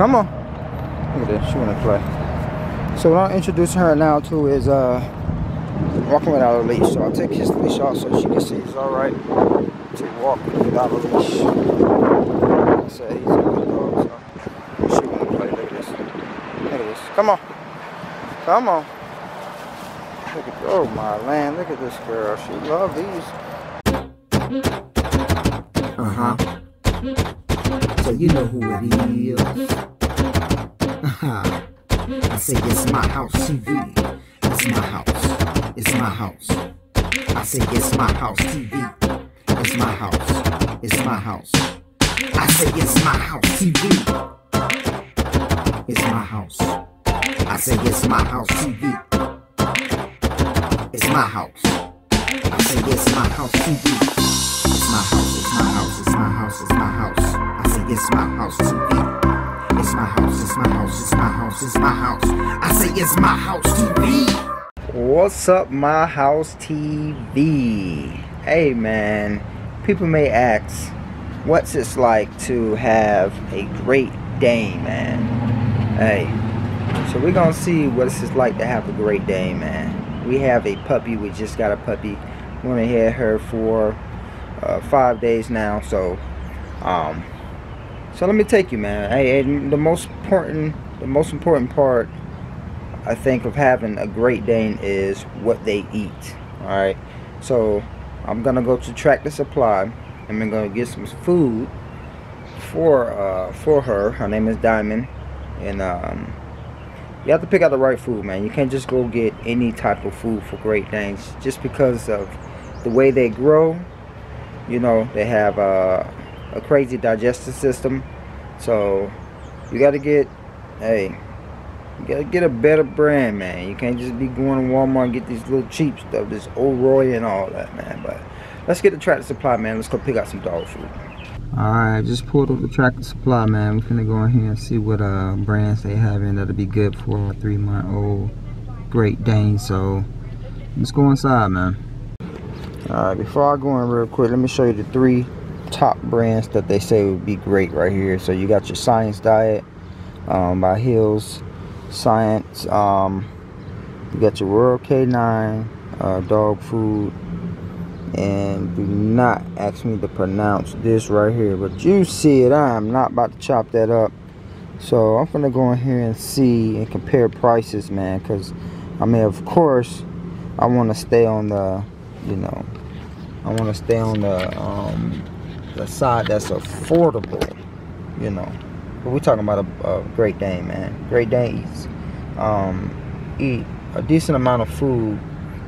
Come on. Look at this. She wanna play. So what I'm introducing her now to is uh walking without a leash. So I'll take his leash off so she can see it's alright to walk without a leash. I said he's a good dog, so she wanna play. Look at this. Look at this. Come on. Come on. Look at oh my land, look at this girl. She love these. Uh-huh. So you know who it is. Uh-huh. I say it's my house TV. It's my house. It's my house. I say it's my house TV. It's my house. It's my house. I say it's my house TV. It's my house. I say it's my house TV. It's my house. I say it's my house TV. It's my house, it's my house, it's my house, it's my house. It's my house TV. It's my house, it's my house, it's my house, it's my house. I say it's my house TV. What's up, my house TV? Hey, man. People may ask, what's it like to have a Great Dane, man? Hey, so we're gonna see what it's like to have a Great Dane, man. We have a puppy. We just got a puppy. We're gonna have her for uh, five days now. So, um, so let me take you, man. Hey, the most important, the most important part I think of having a Great Dane is what they eat. Alright. So I'm gonna go to Tractor Supply and I'm gonna get some food for uh for her. Her name is Diamond. And um you have to pick out the right food, man. You can't just go get any type of food for Great Danes just because of the way they grow. You know, they have uh, a crazy digestive system. So you gotta get hey you gotta get a better brand, man. You can't just be going to Walmart and get these little cheap stuff, this Ol' Roy and all that, man. But let's get the Tractor Supply, man. Let's go pick out some dog food. Alright, just pulled up the Tractor Supply, man. We're gonna go in here and see what uh, brands they have in that'll be good for a three-month-old Great Dane. So let's go inside, man. Alright, before I go in real quick, let me show you the three top brands that they say would be great right here. So you got your Science Diet um, by Hill's science um, you got your Royal Canin uh, dog food and do not ask me to pronounce this right here but you see it I am not about to chop that up so I'm gonna go in here and see and compare prices man because I mean of course I want to stay on the you know I want to stay on the um, the side that's affordable you know but we're talking about a, a Great Dane, man. Great Dane eats, um, eat a decent amount of food.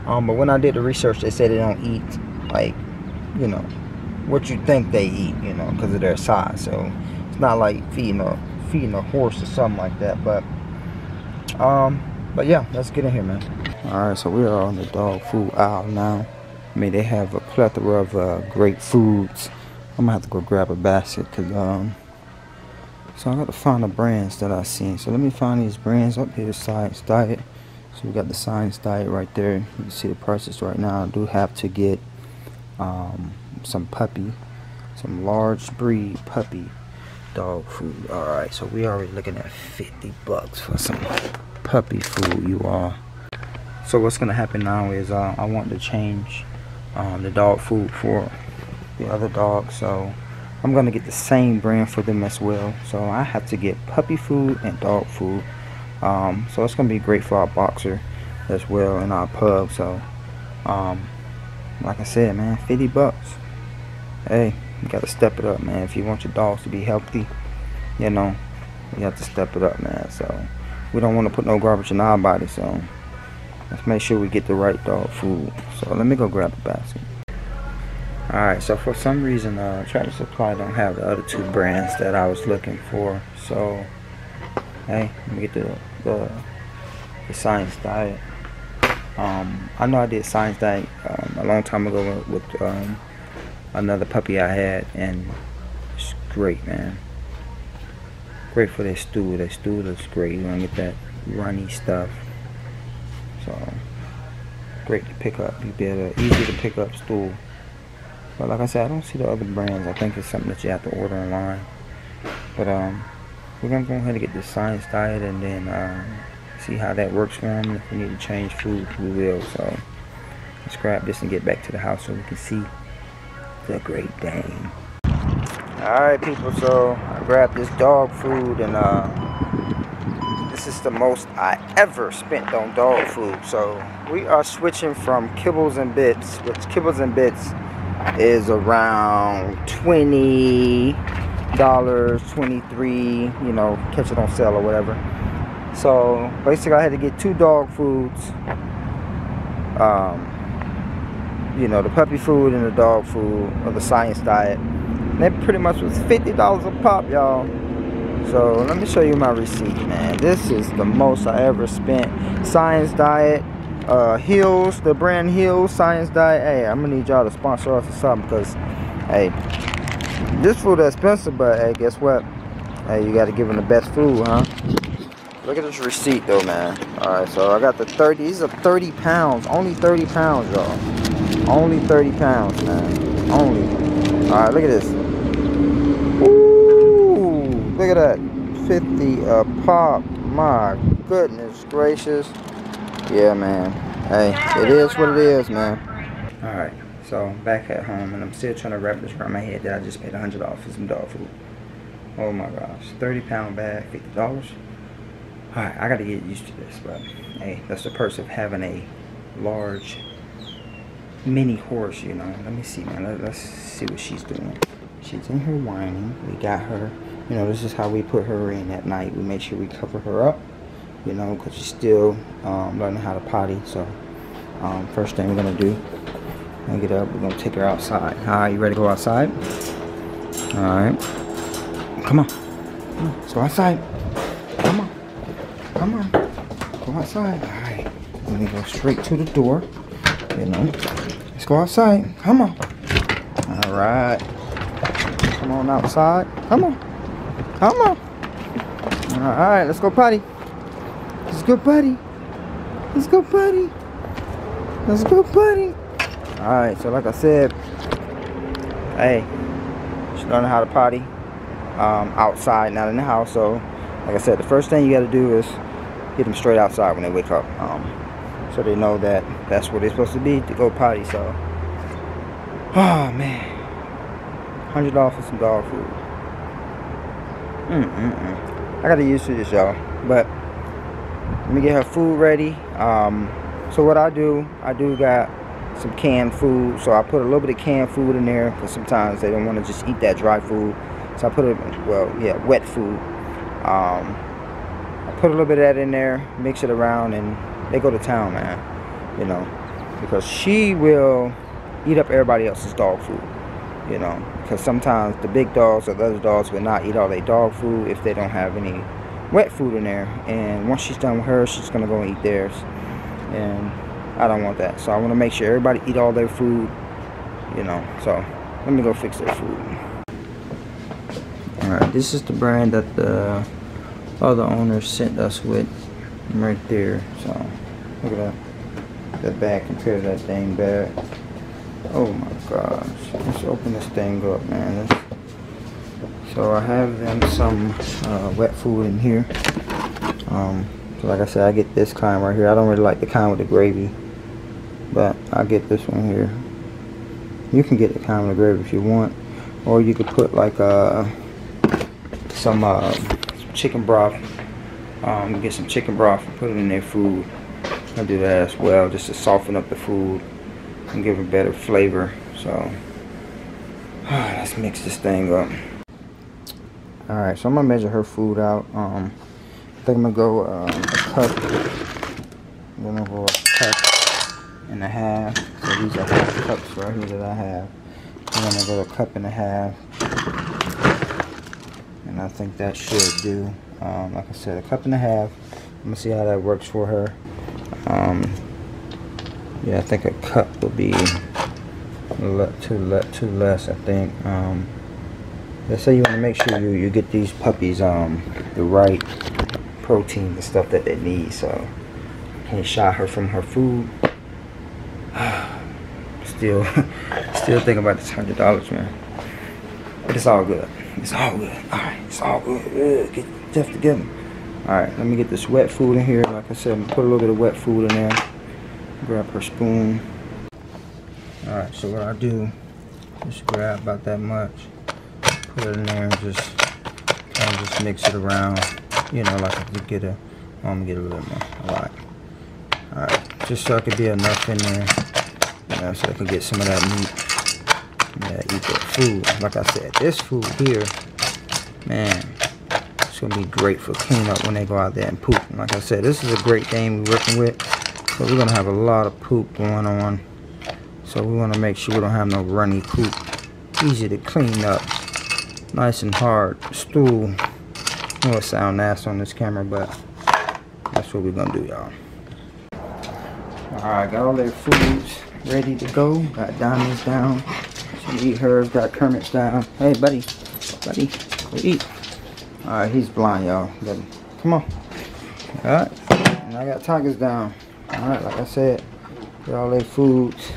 Um, but when I did the research, they said they don't eat like, you know, what you think they eat, you know, because of their size. So it's not like feeding a feeding a horse or something like that. But, um, but yeah, let's get in here, man. All right, so we are on the dog food aisle now. I mean, they have a plethora of uh, great foods. I'm gonna have to go grab a basket because um, so I got to find the brands that I seen. So let me find these brands up here. Science Diet. So we got the Science Diet right there. You can see the prices right now. I do have to get um, some puppy, some large breed puppy dog food. All right, so we already looking at 50 bucks for some puppy food, you all. So what's gonna happen now is uh, I want to change um, the dog food for the other dog. So I'm gonna get the same brand for them as well. So I have to get puppy food and dog food. Um, so it's gonna be great for our boxer as well and our pug so um, like I said man 50 bucks. Hey you gotta step it up man. If you want your dogs to be healthy you know you have to step it up man. So we don't want to put no garbage in our body so let's make sure we get the right dog food. So let me go grab a basket Alright, so for some reason, uh, Tractor Supply don't have the other two brands that I was looking for. So, hey, let me get the, the, the Science Diet. Um, I know I did Science Diet um, a long time ago with um, another puppy I had, and it's great, man. Great for their stew. Their stew looks great. You want to get that runny stuff. So, great to pick up. You a easy to pick up stool. But like I said, I don't see the other brands. I think it's something that you have to order online. But um, we're gonna go ahead and get the science diet and then um, see how that works for him. If we need to change food, we will. So let's grab this and get back to the house so we can see the Great Dane. Alright people, so I grabbed this dog food and uh, this is the most I ever spent on dog food. So we are switching from Kibbles and Bits, which Kibbles and Bits is around 20 dollars 23 you know catch it on sale or whatever. So basically I had to get two dog foods um, you know the puppy food and the dog food or the science diet. And that pretty much was $50 a pop y'all. So let me show you my receipt man. This is the most I ever spent. Science diet uh Hill's the brand Hill's science diet hey I'm gonna need y'all to sponsor us or something because hey this food is expensive, but hey, guess what? Hey, you gotta give them the best food, huh? Look at this receipt though, man. Alright, so I got the 30, these are 30 pounds, only 30 pounds, y'all. Only 30 pounds, man. Only. Alright, look at this. Ooh, look at that. 50 a pop. My goodness gracious. Yeah, man. Hey, it is what it is, man. Alright. So back at home, and I'm still trying to wrap this around my head that I just paid hundred dollars for some dog food. Oh my gosh, thirty pound bag, fifty dollars. All right, I got to get used to this, but hey, that's the perks of having a large mini horse. You know, let me see, man. Let, let's see what she's doing. She's in here whining. We got her. You know, this is how we put her in at night. We make sure we cover her up. You know, because she's still um, learning how to potty. So, um, first thing we're gonna do and get up. We're gonna take her outside. Hi, you ready to go outside? Alright. Come on. Come on. Let's go outside. Come on. Come on. Go outside. Alright. We're gonna go straight to the door. You know. Let's go outside. Come on. Alright. Come on outside. Come on. Come on. Alright, let's go potty. Let's go buddy. Let's go buddy. Let's go buddy. Alright, so like I said, hey, she's learning how to potty um, outside, not in the house. So, like I said, the first thing you got to do is get them straight outside when they wake up. Um, so they know that that's where they're supposed to be to go potty. So, oh man, $100 for some dog food. Mm-mm-mm. I got to use to this, y'all. But, let me get her food ready. Um, so what I do, I do got some canned food. So I put a little bit of canned food in there because sometimes they don't want to just eat that dry food. So I put it, well, yeah, wet food. Um, I put a little bit of that in there, mix it around, and they go to town, man. You know, because she will eat up everybody else's dog food. You know, because sometimes the big dogs or the other dogs will not eat all their dog food if they don't have any wet food in there. And once she's done with hers, she's gonna go and eat theirs. And I don't want that. So I want to make sure everybody eat all their food, you know. So let me go fix their food. Alright, this is the brand that the other owners sent us with right there. So look at that. That bag compared to that thing bag. Oh my gosh. Let's open this thing up, man. Let's, so I have them some uh, wet food in here. Um, so like I said, I get this kind right here. I don't really like the kind with the gravy but I get this one here. You can get the kind with the gravy if you want or you could put like uh, some uh, chicken broth. Um, get some chicken broth and put it in their food. I do that as well just to soften up the food and give a better flavor. So let's mix this thing up alright so I'm gonna measure her food out um, I think I'm gonna go um, a cup I'm gonna go a cup and a half. So these are half cups right here that I have. I'm gonna go a cup and a half. And I think that should do. Um, like I said, a cup and a half. I'm gonna see how that works for her. Um, yeah, I think a cup will be too, too less, I think. Let's say you want to make sure you, you get these puppies um, the right protein, the stuff that they need. So, can't shot her from her food still still thinking about this hundred dollars man but it's all good it's all good all right it's all good get, stuff together. Alright, let me get this wet food in here. Like I said, put a little bit of wet food in there. Grab her spoon. Alright, so what I do, just grab about that much. Put it in there and just kind of just mix it around. You know, like you get a, gonna get a little more, a lot. Alright, just so it could be enough in there. You know, so I can get some of that meat. Yeah, eat that food. Like I said, this food here, man, it's gonna be great for cleanup when they go out there and poop. And like I said, this is a Great Dane we're working with. So we're gonna have a lot of poop going on. So we wanna make sure we don't have no runny poop. Easy to clean up. Nice and hard. Stool. I know it sound nasty on this camera, but that's what we're gonna do, y'all. Alright, got all their foods ready to go. Got diamonds down. She eat hers, got Kermit's down. Hey buddy. Buddy, eat. Alright, he's blind, y'all. Come on. Alright. And I got Tigers down. Alright, like I said, got all their foods.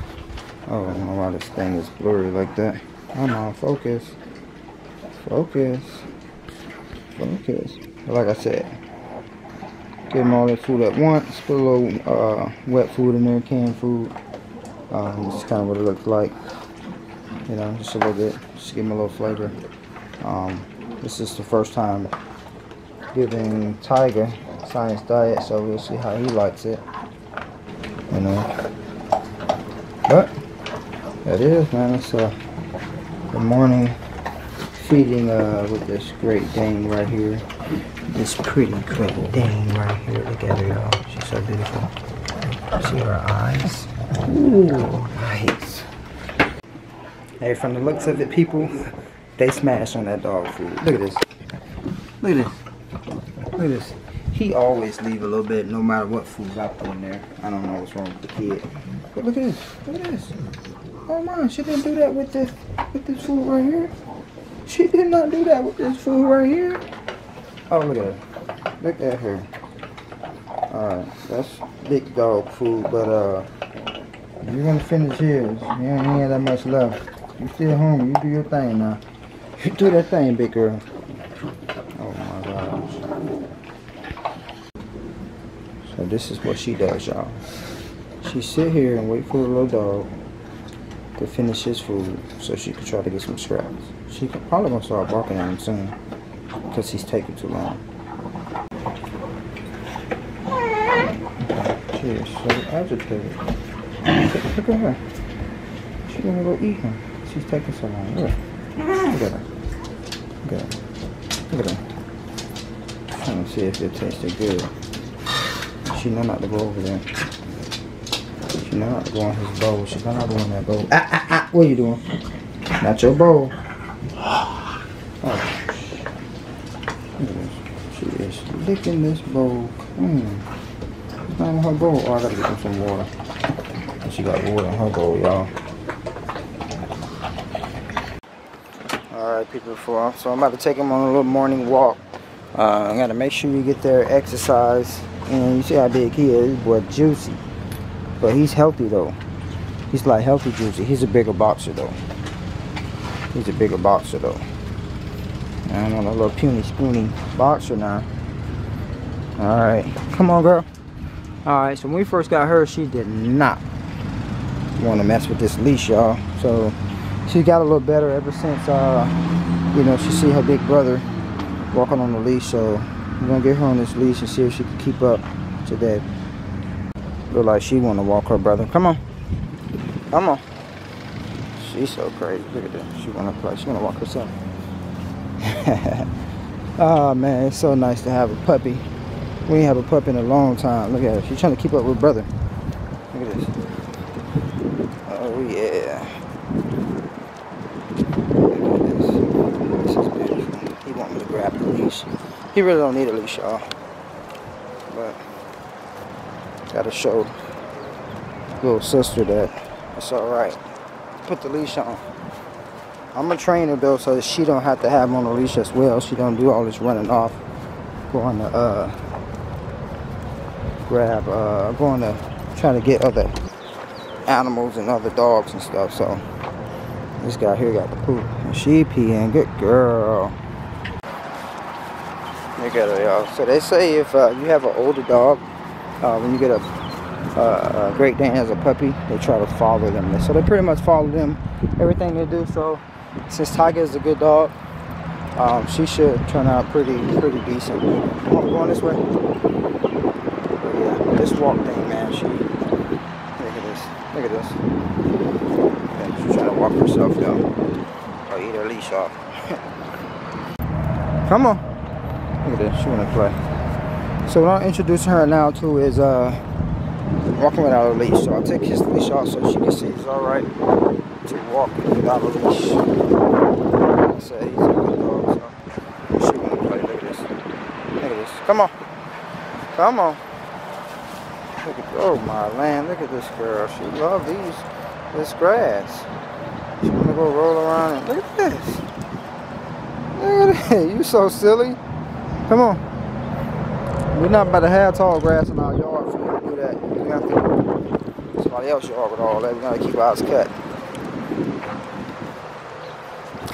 Oh, I don't know why this thing is blurry like that. Come on, focus. Focus. Focus. Like I said, give them all that food at once. Put a little uh, wet food in there, canned food. Um, this is kind of what it looks like. You know, just a little bit. Just give them a little flavor. Um, this is the first time giving Tiger science diet, so we'll see how he likes it. You know. But that is, man. It's uh, the morning feeding uh, with this Great Dane right here. This pretty Great Dane right here. Look at her, y'all. She's so beautiful. See her eyes? Ooh, nice. Hey, from the looks of it, people, they smash on that dog food. Look at this. Look at this. Look at this. He always leave a little bit no matter what food I put in there. I don't know what's wrong with the kid. But look at this. Look at this. Oh man, she didn't do that with this with this food right here. She did not do that with this food right here. Oh look at her. Look at her. Alright, that's big dog food, but uh you're gonna finish his. You ain't have that much left. You still home, you do your thing now. You do that thing, big girl. Oh my gosh. So this is what she does, y'all. She sit here and wait for the little dog to finish his food so she could try to get some scraps. She probably gonna start barking at him soon because he's taking too long. She is so agitated. Look at her. She gonna go eat him. She's taking so long. Look. Look at her. Look at her. Look at her. Trying to see if it tasted good. She know not to go over there. She know not to go on his bowl. She know not to go on that bowl. Ah, ah, ah. What are you doing? Not your bowl. Oh. She is licking this bowl clean. It's not in her bowl. Oh, I gotta get her some water. She got water in her bowl, y'all. Alright, people, before so I'm about to take them on a little morning walk. Uh, I gotta make sure you get their exercise. And you see how big he is, boy, juicy. But he's healthy though. He's like healthy juicy. He's a bigger boxer though. He's a bigger boxer though. I'm on a little puny spoony boxer now. Alright. Come on girl. Alright, so when we first got her, she did not want to mess with this leash, y'all. So she got a little better ever since uh you know she see her big brother walking on the leash. So we're gonna get her on this leash and see if she can keep up to that. Look like she wanna walk her brother. Come on. Come on. She's so crazy. Look at that. She wanna play. She wanna walk herself. Oh man, it's so nice to have a puppy. We ain't have a puppy in a long time. Look at her. She's trying to keep up with brother. Look at this. Oh yeah. Look at this. This is beautiful. He want me to grab the leash. He really don't need a leash, y'all. But gotta show little sister that it's alright. Put the leash on. I'm gonna train her though so that she don't have to have on a leash as well. She don't do all this running off. Going to uh grab uh going to try to get other animals and other dogs and stuff. So this guy here got the poop. And she peeing. Good girl. Look at her, y'all. So they say if uh, you have an older dog, uh, when you get a, uh, a Great Dane as a puppy, they try to follow them. So they pretty much follow them, everything they do. So since Tiger is a good dog, um, she should turn out pretty pretty decent. On, going this way. Yeah, this walk thing, man, she, look at this, look at this. Yeah, she's trying to walk herself though. Or eat her leash off. Come on. Look at this, she wanna play. So what I'm introducing her now to is uh walking without a leash. So I'll take his leash off so she can see it's alright to walk without a leash. Said he's a good dog, so she wanna play. Look at this. Look at this. Come on. Come on. Look at oh my land, look at this girl. She loves these this grass. She wanna go roll around and look at this. Look at it. You so silly. Come on. We're not about to have tall grass in our yard for you to do that. Have to somebody else yard with all that. We gotta keep ours cut.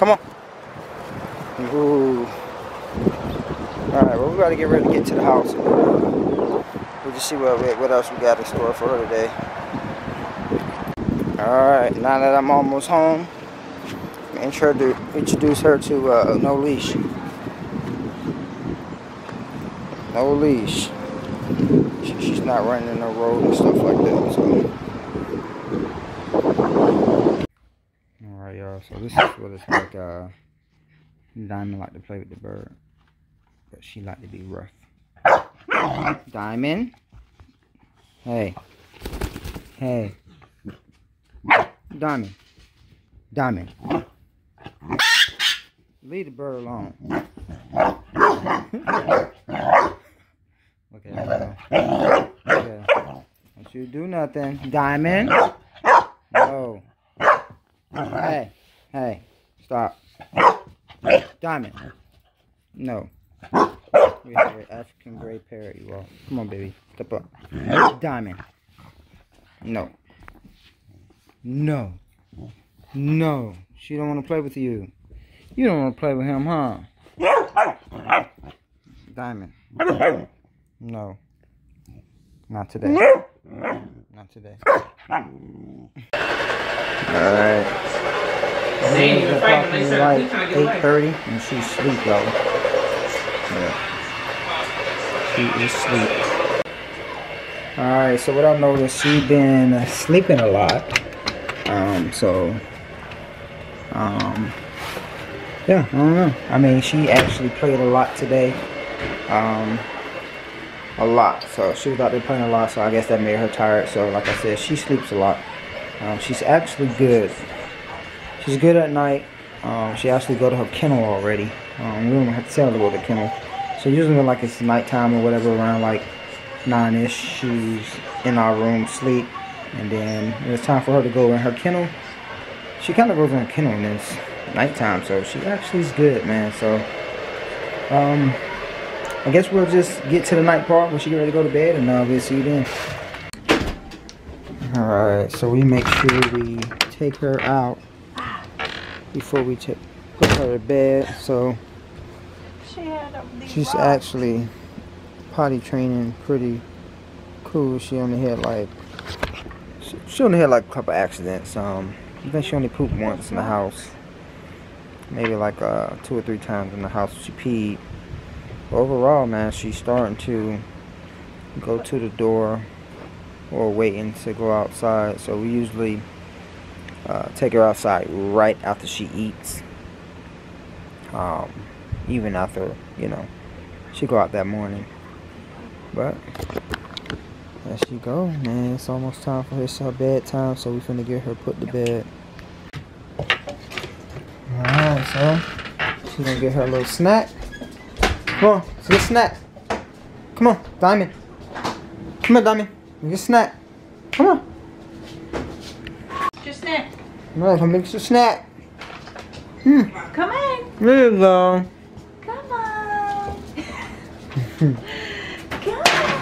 Come on. Ooh. Alright, well we gotta get ready to get to the house. We'll just see what what else we got in store for her today. Alright, now that I'm almost home, introduce introduce her to uh, no leash. No leash. She, she's not running in the road and stuff like that. So. Alright, y'all. So this is what it's like. Uh, Diamond like to play with the bird, but she like to be rough. Diamond. Hey. Hey. Diamond. Diamond. Leave the bird alone. Look at her. Okay. Don't you do nothing. Diamond. No. Hey. Hey. Stop. Diamond. No. We have an African gray parrot, you all. Come on, baby. Step up. Diamond. No. No. No. She don't want to play with you. You don't want to play with him, huh? Diamond. No. Not today. Not today. Alright. See, you're fighting It's when they like trying to get 8.30 and she's asleep, y'all. Yeah. She is asleep. Alright, so what I noticed, she been sleeping a lot. Um, so, um, yeah, I don't know. I mean, she actually played a lot today. Um, a lot. So she was out there playing a lot, so I guess that made her tired. So like I said, she sleeps a lot. Um, she's actually good. She's good at night. Um, she actually go to her kennel already. Um, we don't have to tell her to go to the kennel. So usually when like it's nighttime or whatever, around like nine-ish, she's in our room sleep. And then it's time for her to go in her kennel, she kind of goes in her kennel it's nighttime. So she actually is good, man. So, um, I guess we'll just get to the night part when she get ready to go to bed and uh, we'll see you then. Alright, so we make sure we take her out before we ta- put her to bed. So she's actually potty training pretty cool. She only had like she, she only had like a couple accidents. Um, I think she only pooped once in the house. Maybe like uh, two or three times in the house she peed. But overall, man, she's starting to go to the door or waiting to go outside. So we usually uh, take her outside right after she eats. Um, even after, you know, she go out that morning. But there she go, man. It's almost time for her bedtime, so we finna get her put to bed. Alright, so she's gonna get her little snack. Come on, get snack. Come on, Diamond. Come on, Diamond. Get snack. Come on. Just snap. Come on, come make us a snack. Hmm. Come on. There you go. Come on. Come on.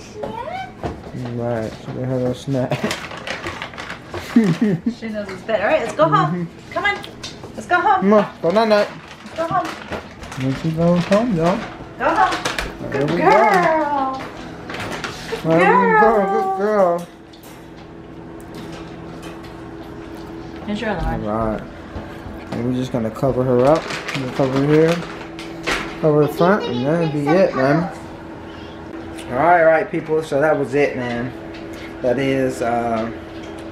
Snap. Alright, so get her a snack. She knows it's better. All right, let's go home. Come on. Let's go home. Come on, go night night. Let's go home. She goes home, y'all. Go home. There we go. Girl. There we go. Good girl. And you're on Alright. And we're just gonna cover her up. Cover here. Cover the front and that'll be it, man. Alright, alright people, so that was it, man. That is uh,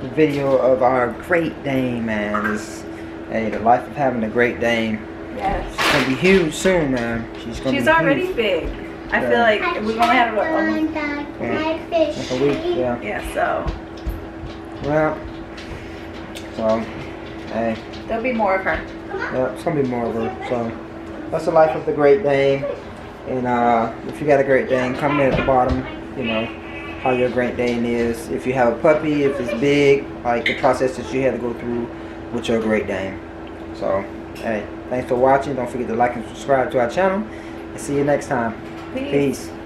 the video of our Great Dane, man. It's, hey, the life of having a Great Dane. Yes. She's gonna be huge soon, man. She's gonna She's already huge. big. I Yeah. feel like we've only had what, almost, Like a week, yeah. yeah, so Well, so, hey. there'll be more of her. Yeah, it's gonna be more of her. So that's the life of the Great Dane. And uh, if you got a Great Dane, comment at the bottom. You know how your Great Dane is. If you have a puppy, if it's big, like the process that you had to go through with your Great Dane. So hey, thanks for watching. Don't forget to like and subscribe to our channel. And see you next time. Peace. Peace.